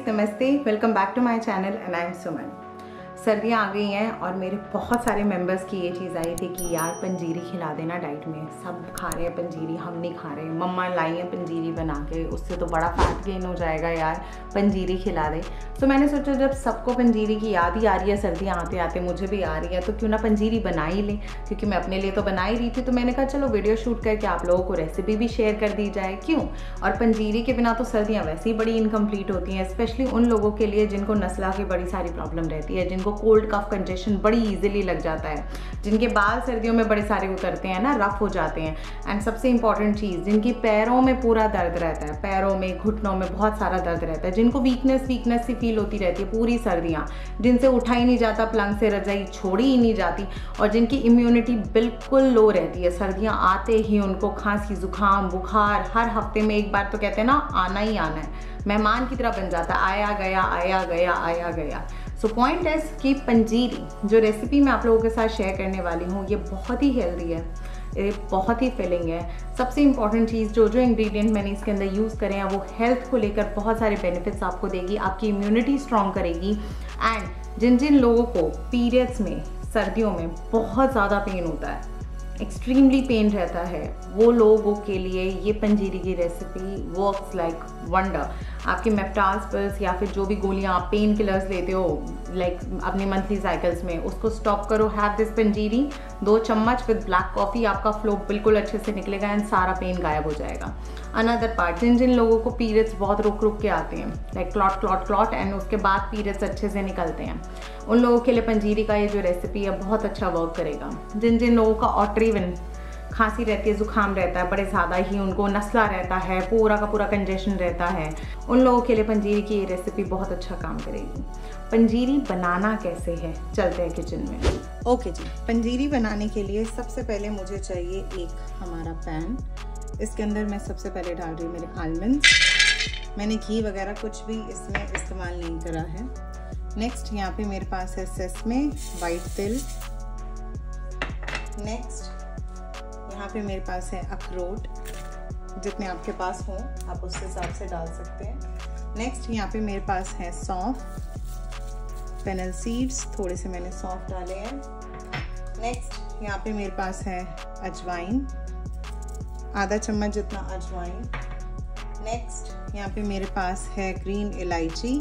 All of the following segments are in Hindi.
guys, Namaste, welcome back to my channel and I am Suman. सर्दियाँ आ गई हैं और मेरे बहुत सारे मेंबर्स की ये चीज़ आई थी कि यार पंजीरी खिला देना डाइट में। सब खा रहे हैं पंजीरी, हम नहीं खा रहे। मम्मा लाई हैं पंजीरी बना के, उससे तो बड़ा फैट गेन हो जाएगा यार। पंजीरी खिला दे। तो मैंने सोचा जब सबको पंजीरी की याद ही आ रही है, सर्दियाँ आते आते मुझे भी आ रही है तो क्यों ना पंजीरी बना ही लें? क्योंकि मैं अपने लिए तो बना ही रही थी। तो मैंने कहा, चलो वीडियो शूट करके आप लोगों को रेसिपी भी शेयर कर दी जाए। क्यों? और पंजीरी के बिना तो सर्दियाँ वैसे ही बड़ी इनकम्प्लीट होती हैं स्पेशली उन लोगों के लिए जिनको नस्ला की बड़ी सारी प्रॉब्लम रहती है, जिनको जिनको कोल्ड कफ कंजेशन बड़ी इजीली लग जाता है। जिनके बाल सर्दियों में बड़े सारे उतरते हैं ना रफ हो जाते हैं। एंड सबसे इंपॉर्टेंट चीज़, जिनकी पैरों में पूरा दर्द रहता है, पैरों में, घुटनों में बहुत सारा दर्द रहता है, जिनको वीकनेस वीकनेस सी फील होती रहती है पूरी सर्दियाँ। जिनसे उठा ही नहीं जाता पलंग से रजाई छोड़ी ही नहीं जाती और जिनकी इम्यूनिटी बिल्कुल लो रहती है। सर्दियाँ आते ही उनको खांसी, जुकाम, बुखार हर हफ़्ते में एक बार तो कहते हैं ना, आना ही आना है। मेहमान की तरह बन जाता है, आया गया आया गया आया गया। सो पॉइंट इज़ कि पंजीरी, जो रेसिपी मैं आप लोगों के साथ शेयर करने वाली हूँ, ये बहुत ही हेल्दी है। ये बहुत ही फिलिंग है। सबसे इंपॉर्टेंट चीज़ जो जो इंग्रेडिएंट मैंने इसके अंदर यूज़ करे हैं, वो हेल्थ को लेकर बहुत सारे बेनिफिट्स आपको देगी, आपकी इम्यूनिटी स्ट्रॉन्ग करेगी। एंड जिन जिन लोगों को पीरियड्स में, सर्दियों में बहुत ज़्यादा पेन होता है एक्सट्रीमली पेन रहता है। वो लोगों के लिए ये पंजीरी की रेसिपी वर्क्स लाइक वंडर आपके मेप्टास पल्स या फिर जो भी गोलियाँ आप पेन किलर्स लेते हो लाइक like, अपने मंथली साइकिल्स में उसको स्टॉप करो। Have this panjiri. दो चम्मच विद ब्लैक कॉफ़ी आपका फ्लो बिल्कुल अच्छे से निकलेगा एंड सारा पेन गायब हो जाएगा। अनदर पार्ट जिन जिन लोगों को पीरियड्स बहुत रुक रुक के आते हैं like clot clot clot and उसके बाद पीरियड्स अच्छे से निकलते हैं। उन लोगों के लिए पंजीरी का ये जो रेसिपी है, बहुत अच्छा वर्क करेगा। जिन जिन लोगों का ऑट्रीवन खांसी रहती है ज़ुकाम रहता है, बड़े ज़्यादा ही उनको नस्ला रहता है, पूरा का पूरा कंजेशन रहता है, उन लोगों के लिए पंजीरी की ये रेसिपी बहुत अच्छा काम करेगी। पंजीरी बनाना कैसे है? चलते हैं किचन में। ओके जी, पंजीरी बनाने के लिए सबसे पहले मुझे चाहिए एक हमारा पैन इसके अंदर मैं सबसे पहले डाल रही हूँ मेरे आलमंड मैंने घी वगैरह कुछ भी इसमें इस्तेमाल नहीं करा है। नेक्स्ट यहाँ पे मेरे पास है सेसमे वाइट तिल नेक्स्ट यहाँ पे मेरे पास है अखरोट. जितने आपके पास हों, आप उस हिसाब से डाल सकते हैं. नेक्स्ट यहाँ पे मेरे पास है सौंफ पेनल सीड्स थोड़े से मैंने सौंफ डाले हैं. नेक्स्ट यहाँ पे मेरे पास है अजवाइन. आधा चम्मच जितना अजवाइन. नेक्स्ट यहाँ पे मेरे पास है ग्रीन इलायची.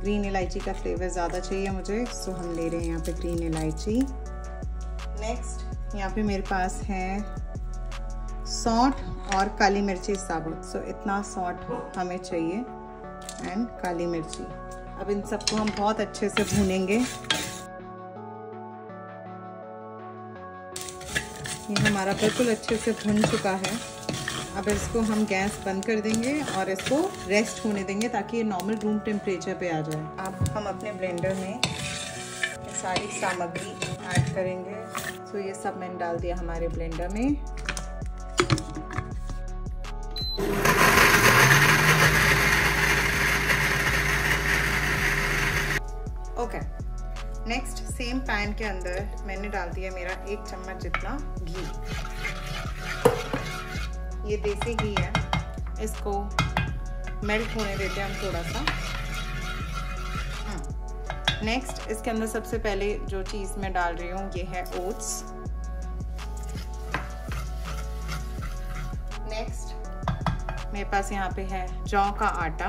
ग्रीन इलायची का फ्लेवर ज़्यादा चाहिए मुझे, सो हम ले रहे हैं यहाँ पे ग्रीन इलायची। नेक्स्ट यहाँ पे मेरे पास है सौंठ और काली मिर्ची साबुत। सो इतना सौंठ हमें चाहिए एंड काली मिर्ची। अब इन सबको हम बहुत अच्छे से भूनेंगे। ये हमारा बिल्कुल अच्छे से भुन चुका है। अब इसको हम गैस बंद कर देंगे और इसको रेस्ट होने देंगे ताकि ये नॉर्मल रूम टेम्परेचर पे आ जाए। अब हम अपने ब्लेंडर में सारी सामग्री ऐड करेंगे। सो ये सब मैंने डाल दिया हमारे ब्लेंडर में। ओके नेक्स्ट सेम पैन के अंदर मैंने डाल दिया मेरा एक चम्मच जितना घी। ये देसी घी है। इसको मेल्ट होने देते हैं हम थोड़ा सा नेक्स्ट इसके अंदर सबसे पहले जो चीज़ मैं डाल रही हूँ, ये है ओट्स नेक्स्ट मेरे पास यहाँ पे है जौ का आटा।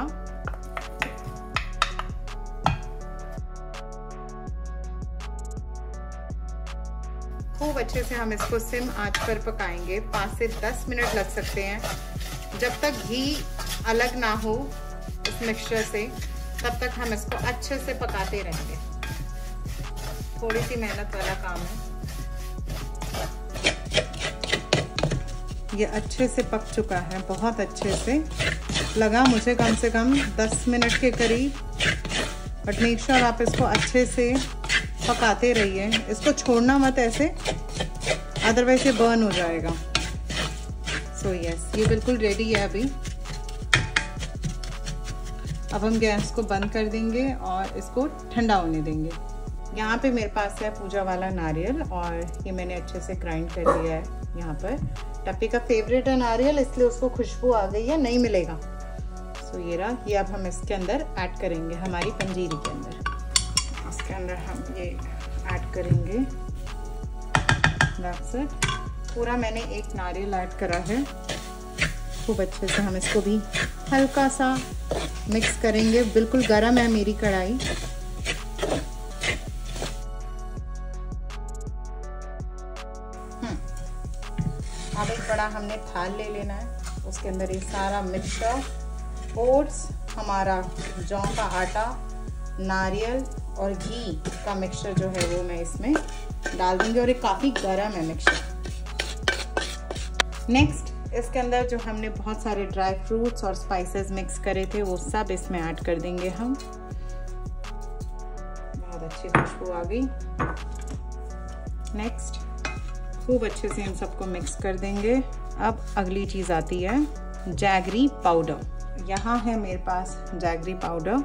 खूब अच्छे से हम इसको सिम आँच पर पकाएँगे। पाँच से दस मिनट लग सकते हैं। जब तक घी अलग ना हो इस मिक्सचर से, तब तक हम इसको अच्छे से पकाते रहेंगे। थोड़ी सी मेहनत वाला काम है। ये अच्छे से पक चुका है, बहुत अच्छे से। लगा मुझे कम से कम 10 मिनट के करीब। बट मेक श्योर आप इसको अच्छे से पकाते रहिए। इसको छोड़ना मत ऐसे। अदरवाइज़ ये बर्न हो जाएगा। सो so, यस yes, ये बिल्कुल रेडी है अभी। अब हम गैस को बंद कर देंगे और इसको ठंडा होने देंगे। यहाँ पे मेरे पास है पूजा वाला नारियल और ये मैंने अच्छे से ग्राइंड कर लिया है यहाँ पर। टप्पी का फेवरेट है नारियल इसलिए उसको खुशबू आ गई है नहीं मिलेगा। सो so ये रहा ये अब हम इसके अंदर ऐड करेंगे हमारी पंजीरी के अंदर। इसके अंदर हम ये ऐड करेंगे। पूरा मैंने एक नारियल ऐड करा है। खूब अच्छे से हम इसको भी हल्का सा मिक्स करेंगे। बिल्कुल गर्म है मेरी कढ़ाई। हम्म। अब एक बड़ा हमने थाल ले लेना है। उसके अंदर ये सारा मिक्सचर, ओट्स, हमारा जौ का आटा, नारियल और घी का मिक्सचर जो है वो मैं इसमें डाल दूँगी और ये काफ़ी गर्म है मिक्सचर नेक्स्ट इसके अंदर जो हमने बहुत सारे ड्राई फ्रूट्स और स्पाइसेस मिक्स करे थे, वो सब इसमें ऐड कर देंगे हम। बहुत अच्छी खुशबू आ गई। नेक्स्ट खूब अच्छे से इन सबको मिक्स कर देंगे। अब अगली चीज़ आती है जैगरी पाउडर यहाँ है मेरे पास जैगरी पाउडर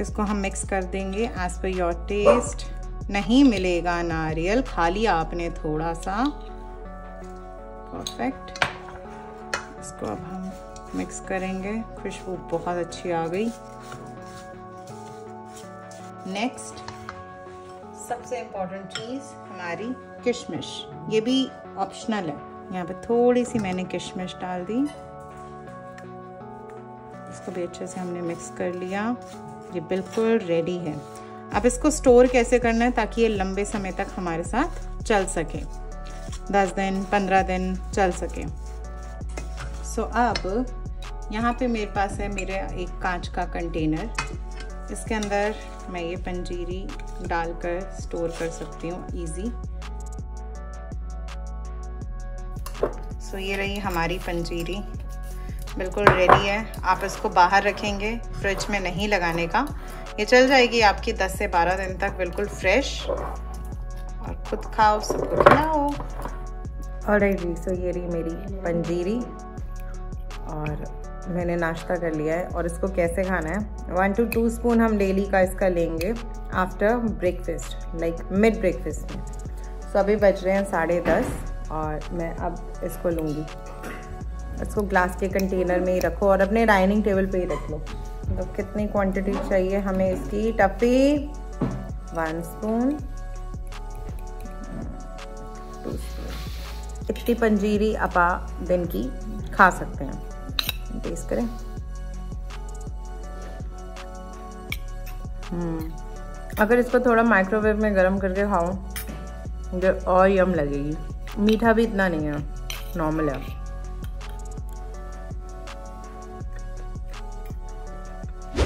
इसको हम मिक्स कर देंगे एज पर योर टेस्ट नहीं मिलेगा नारियल, खाली आपने थोड़ा सा। परफेक्ट इसको अब हम मिक्स करेंगे। खुशबू बहुत अच्छी आ गई। नेक्स्ट सबसे इम्पोर्टेंट चीज़ हमारी किशमिश। ये भी ऑप्शनल है। यहाँ पे थोड़ी सी मैंने किशमिश डाल दी। इसको भी अच्छे से हमने मिक्स कर लिया। ये बिल्कुल रेडी है। अब इसको स्टोर कैसे करना है ताकि ये लंबे समय तक हमारे साथ चल सके। दस दिन पंद्रह दिन चल सके। सो so, अब यहाँ पे मेरे पास है मेरा एक कांच का कंटेनर इसके अंदर मैं ये पंजीरी डालकर स्टोर कर सकती हूँ इजी सो so, ये रही हमारी पंजीरी। बिल्कुल रेडी है। आप इसको बाहर रखेंगे फ्रिज में नहीं लगाने का। ये चल जाएगी आपकी 10 से 12 दिन तक बिल्कुल फ्रेश और खुद खाओ, सबको खिलाओ। और जी सो ये रही मेरी पंजीरी। और मैंने नाश्ता कर लिया है। और इसको कैसे खाना है? वन टू टू स्पून हम डेली का इसका लेंगे after breakfast like mid breakfast में। सो अभी बज रहे हैं साढ़े दस और मैं अब इसको लूँगी। इसको ग्लास के कंटेनर में ही रखो और अपने डाइनिंग टेबल पे ही रख लो। तो कितनी क्वांटिटी चाहिए हमें इसकी? टफ़ी वन स्पून टू स्पून इतनी पंजीरी अपा दिन की खा सकते हैं। टेस्ट करें। हम्म। अगर इसको थोड़ा माइक्रोवेव में गर्म करके खाओ मुझे और यम लगेगी। मीठा भी इतना नहीं है नॉर्मल है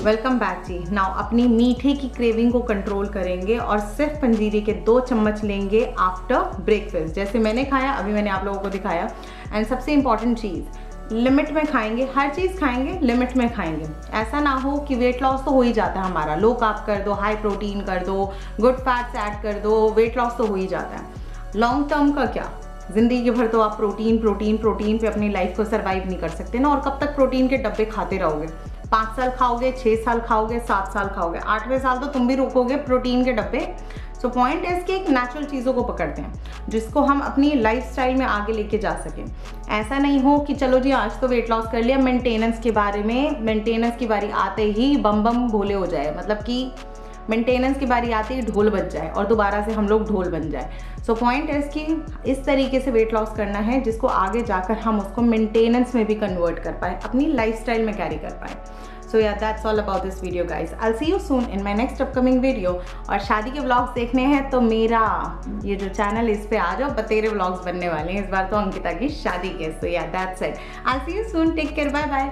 वेलकम बैक जी। नाउ अपनी मीठे की क्रेविंग को कंट्रोल करेंगे और सिर्फ़ पंजीरी के दो चम्मच लेंगे आफ्टर ब्रेकफास्ट जैसे मैंने खाया, अभी मैंने आप लोगों को दिखाया। एंड सबसे इंपॉर्टेंट चीज़ लिमिट में खाएँगे, हर चीज़ खाएँगे लिमिट में खाएँगे। ऐसा ना हो कि वेट लॉस तो हो ही जाता है हमारा। लो काप कर दो हाई प्रोटीन कर दो गुड फैट्स ऐड कर दो वेट लॉस तो हो ही जाता है। लॉन्ग टर्म का क्या? ज़िंदगी भर तो आप प्रोटीन प्रोटीन प्रोटीन पे अपनी लाइफ को सरवाइव नहीं कर सकते ना। और कब तक प्रोटीन के डब्बे खाते रहोगे? पाँच साल खाओगे छः साल खाओगे, सात साल खाओगे। आठवें साल तो तुम भी रोकोगे प्रोटीन के डब्बे। सो पॉइंट है कि एक नेचुरल चीज़ों को पकड़ते हैं, जिसको हम अपनी लाइफ में आगे लेके जा सकें। ऐसा नहीं हो कि चलो जी, आज तो वेट लॉस कर लिया मेंटेनेंस के बारे में मेंटेनेंस की बारी आते ही बम बम भोले हो जाए। मतलब कि मेंटेनेंस की बारी आती है, ढोल बच जाए और दोबारा से हम लोग ढोल बन जाए। सो पॉइंट इज़ कि इस तरीके से वेट लॉस करना है, जिसको आगे जाकर हम उसको मेंटेनेंस में भी कन्वर्ट कर पाए, अपनी लाइफ में कैरी कर पाए। So yeah that's all about this video guys I see you soon in my next upcoming video और शादी के ब्लॉग्स देखने हैं तो मेरा ये जो चैनल इस पे आ जाओ। बतेरे ब्लॉग्स बनने वाले हैं, इस बार तो अंकिता की शादी के। So yeah that's it I see you soon take care bye bye